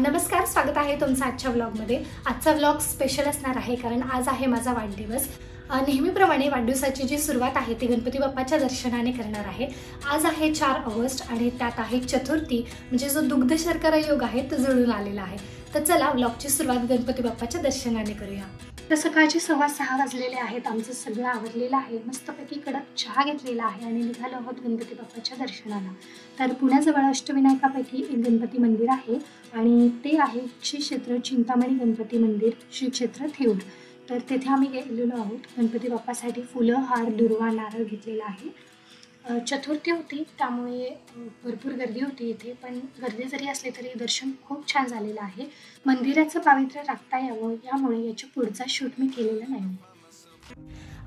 नमस्कार स्वागत आहे तुमचं आजच्या व्लॉगमध्ये आजचा व्लॉग स्पेशल असणार आहे कारण आज आहे माझा वाढदिवस. नेहमीप्रमाणे वाढदिवसाची जी सुरुवात आहे ती गणपती बाप्पाच्या दर्शनाने करणार आहे. आज आहे चार ऑगस्ट आणि त्यात आहे चतुर्थी म्हणजे जो दुग्ध शर्करा योग आहे तो जुळून आलेला आहे. तर चला व्लॉगची सुरुवात गणपती बाप्पाच्या दर्शनाने करूया. तर सकाळचे सव्वा सहा वाजलेले आहेत. आमचं सगळं आवरलेलं आहे. मस्तपैकी कडक चहा घेतलेला आहे आणि निघालो आहोत गणपती बाप्पाच्या दर्शनाला. तर पुण्याजवळ अष्टविनायकापैकी एक गणपती मंदिर आहे आणि ते आहे श्री क्षेत्र चिंतामणी गणपती मंदिर श्री क्षेत्र थेऊर. तर तेथे आम्ही गेलेलो आहोत. गणपती बाप्पासाठी फुलं हार दुर्वा नारळ घेतलेला आहे. चतुर्थी होती त्यामुळे भरपूर गर्दी होती इथे. पण गर्दी जरी असली तरी दर्शन खूप छान झालेलं आहे. मंदिराचं पावित्र्य राखता यावं यामुळे याच्या पुढचा शूट मी केलेला नाही.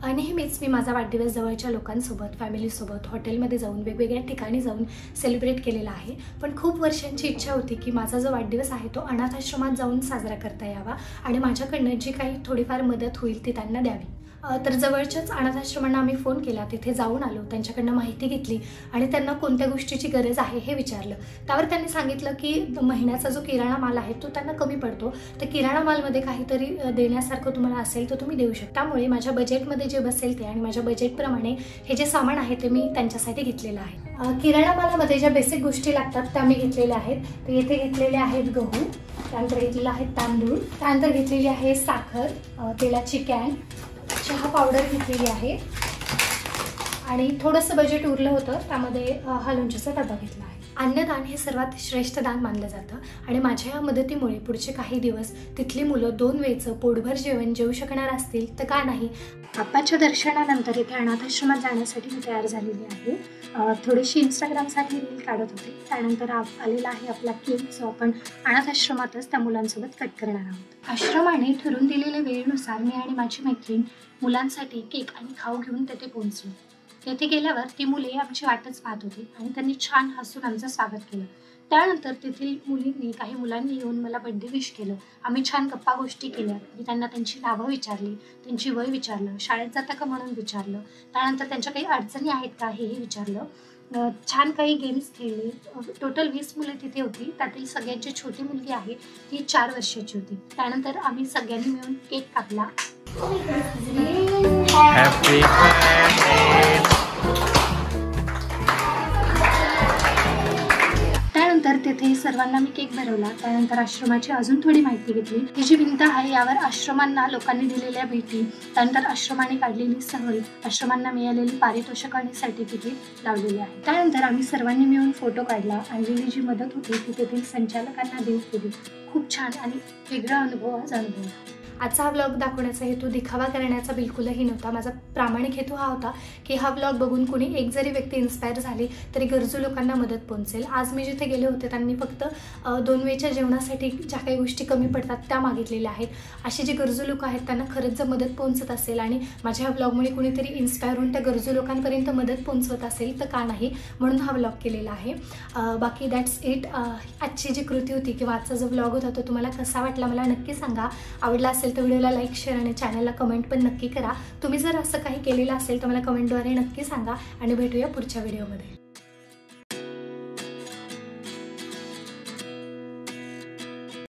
नेहमीच मी माझा वाढदिवस जवळच्या लोकांसोबत फॅमिलीसोबत हॉटेलमध्ये जाऊन वेगवेगळ्या ठिकाणी जाऊन सेलिब्रेट केलेला आहे. पण खूप वर्षांची इच्छा होती की माझा जो वाढदिवस आहे तो अनाथाश्रमात जाऊन साजरा करता यावा आणि माझ्याकडनं जी काही थोडीफार मदत होईल ती त्यांना द्यावी. तर जवळच्याच अनाथाश्रमांना आम्ही फोन केला. तिथे जाऊन आलो. त्यांच्याकडनं माहिती घेतली आणि त्यांना कोणत्या गोष्टीची गरज आहे हे विचारलं. त्यावर त्यांनी सांगितलं की महिन्याचा जो किराणा माल आहे तो त्यांना कमी पडतो. तर किराणा मालमध्ये काहीतरी देण्यासारखं तुम्हाला असेल तर तुम्ही देऊ शकता. त्यामुळे माझ्या बजेटमध्ये जे बसेल ते आणि माझ्या बजेटप्रमाणे हे जे सामान आहे ते मी त्यांच्यासाठी घेतलेलं आहे. किराणा मालामध्ये ज्या बेसिक गोष्टी लागतात त्या मी घेतलेल्या आहेत. तर येथे घेतलेले आहेत गहू त्यानंतर घेतलेलं आहे तांदूळ त्यानंतर घेतलेली आहे साखर तेलाची कॅन चहा पावडर घेतलेली आहे. आणि थोडंसं बजेट उरलं होतं त्यामध्ये हा लोणच्याचा डबा घेतला आहे. अन्नदान हे सर्वात श्रेष्ठ दान मानलं जातं आणि माझ्या या मदतीमुळे पुढचे काही दिवस तिथली मुलं दोन वेळचं पोटभर जेवण जेवू शकणार असतील तर का नाही? बाप्पाच्या दर्शनानंतर इथे अनाथाश्रमात जाण्यासाठी मी तयार झालेली आहे. थोडीशी इंस्टाग्रामसाठी रील काढत होते. त्यानंतर आलेला आहे आपला केक जो आपण अनाथाश्रमातच त्या मुलांसोबत कट करणार आहोत. आश्रमाने ठरवून दिलेल्या वेळेनुसार मी आणि माझी मैत्रीण मुलांसाठी केक आणि खाऊ घेऊन तेथे पोहोचलो. तेथे गेल्यावर ती मुले आमची वाटच पाहत होती आणि त्यांनी छान हसून आमचं स्वागत केलं. त्यानंतर तेथील मुलींनी काही मुलांनी येऊन मला बड्डे विश केलं. आम्ही छान गप्पा गोष्टी केल्या. मी त्यांना त्यांची नावं विचारली त्यांची वय विचारलं शाळेत जाता का म्हणून विचारलं. त्यानंतर त्यांच्या काही अडचणी आहेत का हेही विचारलं. छान काही गेम्स खेळले. टोटल वीस मुले तिथे होती. त्यातील सगळ्यात जी छोटी मुलगी आहे. ती चार वर्षाची होती. त्यानंतर आम्ही सगळ्यांनी मिळून केक कापला. त्यानंतर तेथे सर्वांना मी केक भरवला. त्यानंतर आश्रमाची अजून थोडी माहिती घेतली. ही जी भिंत आहे यावर आश्रमांना लोकांनी दिलेल्या भेटी त्यानंतर आश्रमाने काढलेली सहल आश्रमांना मिळालेली पारितोषिक आणि सर्टिफिकेट लावलेली आहे. त्यानंतर आम्ही सर्वांनी मिळून फोटो काढला. आणलेली जी मदत होती ती तेथील संचालकांना देऊ केली खूप छान आणि वेगळा अनुभव आज अनुभव आजचा हा व्लॉग दाखवण्याचा हेतू दिखावा करण्याचा बिलकुलही नव्हता. माझा प्रामाणिक हेतू हा होता की हा व्लॉग बघून कुणी एक जरी व्यक्ती इन्स्पायर झाली तरी गरजू लोकांना मदत पोहोचेल. आज मी जिथे गेले होते त्यांनी फक्त दोन वेळच्या जेवणासाठी ज्या काही गोष्टी कमी पडतात त्या मागितलेल्या आहेत. अशी जी गरजू लोक आहेत त्यांना खरंच जर मदत पोहोचत असेल आणि माझ्या ह्या व्लॉगमुळे कुणीतरी इन्स्पायर होऊन त्या गरजू लोकांपर्यंत मदत पोहोचवत असेल तर का नाही? म्हणून हा ब्लॉग केलेला आहे. बाकी दॅट्स इट आजची जी कृती होती किंवा आजचा जो ब्लॉग होता तो तुम्हाला कसा वाटला मला नक्की सांगा. आवडला असेल असेल तर व्हिडिओला लाईक शेअर आणि चॅनलला कमेंट पण नक्की करा. तुम्ही जर असं काही केलेलं असेल तर मला कमेंटद्वारे नक्की सांगा आणि भेटूया पुढच्या व्हिडिओमध्ये